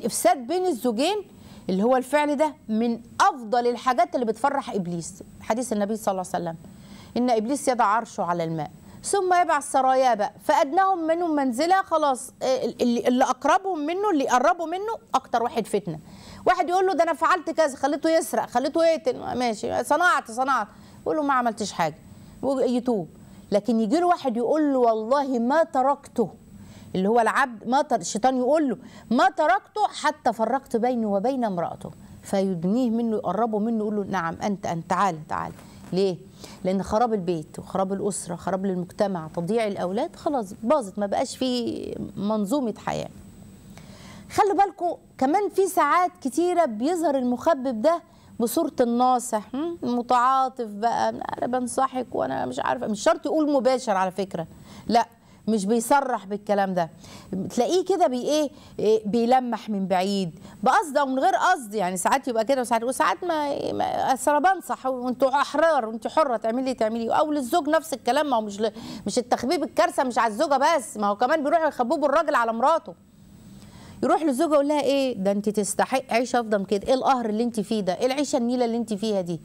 الإفساد بين الزوجين اللي هو الفعل ده من أفضل الحاجات اللي بتفرح إبليس. حديث النبي صلى الله عليه وسلم. إن إبليس يضع عرشه على الماء ثم يبعث سرايا بقى. فأدناهم منهم منزلة خلاص اللي, اللي أقربهم منه اللي يقربوا منه أكتر واحد فتنة. واحد يقول له ده أنا فعلت كذا خليته يسرق خليته يقتل. ماشي صنعت صنعت. يقول له ما عملتش حاجة. يتوب. لكن يجي له واحد يقول له والله ما تركته. اللي هو العبد ما. الشيطان يقول له ما تركته حتى فرقت بيني وبين امرأته فيدنيه منه يقربه منه يقول له نعم أنت أنت تعال تعال ليه؟ لأن خراب البيت وخراب الأسرة خراب المجتمع تضييع الأولاد خلاص باظت ما بقاش في منظومة حياة خلوا بالكم كمان في ساعات كتيرة بيظهر المخبب ده بصورة الناصح متعاطف بقى أنا بنصحك وأنا مش عارفة مش شرط يقول مباشر على فكرة لأ مش بيصرح بالكلام ده. تلاقيه كده بي إيه, إيه بيلمح من بعيد. بقصد أو من غير قصد يعني ساعات يبقى كده وساعات وساعات ما, ما أنا بنصح وأنتوا أحرار وانت حرة تعملي تعملي أو للزوج نفس الكلام ما هو مش ل... مش التخبيب الكارثة مش على الزوجة بس ما هو كمان بيروحوا يخببوا الراجل على مراته. يروح للزوجة يقول لها إيه؟ ده أنت تستحق عيشه أفضل كده. إيه القهر اللي أنت فيه ده؟ إيه العيشة النيلة اللي أنت فيها دي؟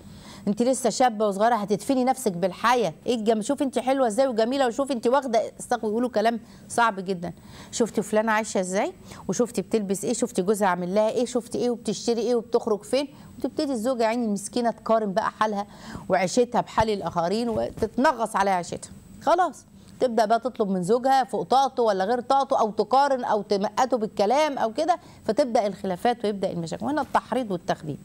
انت لسه شابة وصغيرة هتدفني نفسك بالحياة. إيه الجم شوف انت حلوة إزاي وجميلة وشوف انت واخدة استغفر يقولوا كلام صعب جدا. شفتي فلانة عايشة إزاي؟ وشفتي بتلبس إيه؟ شفتي جوزها عامل لها إيه؟ شفتي إيه؟ وبتشتري إيه؟ وبتخرج فين؟ وتبتدي الزوجة عيني المسكينة تقارن بقى حالها وعيشتها بحال الآخرين وتتنغص عليها عيشتها. خلاص. تبدأ بقى تطلب من زوجها فوق طاقته ولا غير طاقته أو تقارن أو تمقته بالكلام أو كده. فتبدأ الخلافات ويبدأ المشاكل. وهنا التحريض والتخبيب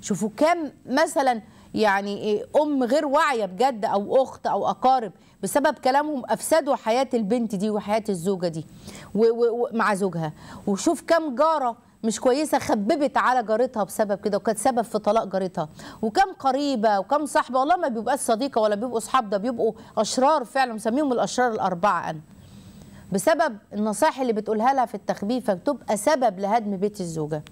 شوفوا كم مثلا يعني أم غير واعية بجد أو أخت أو أقارب بسبب كلامهم أفسدوا حياة البنت دي وحياة الزوجة دي مع زوجها. وشوف كم جارة مش كويسة خببت على جارتها بسبب كده وكانت سبب في طلاق جارتها. وكم قريبة وكم صاحبة والله ما بيبقاش صديقة ولا بيبقوا أصحاب ده بيبقوا أشرار فعلا مسميهم الأشرار الأربعة أنا. بسبب النصائح اللي بتقولها لها في التخبيب فتبقى سبب لهدم بيت الزوجة.